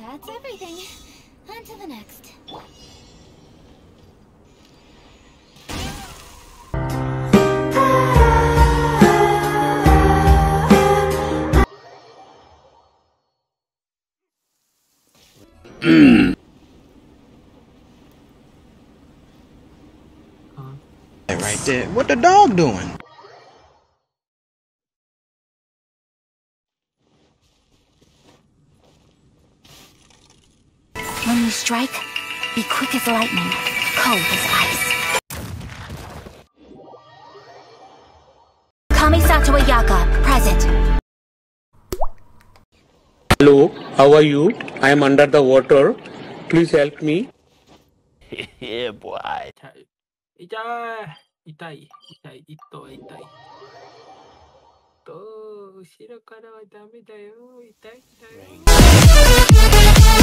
That's everything. On to the next. right there. What the dog doing? When you strike, be quick as lightning, cold as ice. Kamisato Ayaka, present. Hello, how are you? I am under the water. Please help me. yeah, boy. Itai, itai, itai, itai, itai. と後ろからはダメだよ痛い痛い。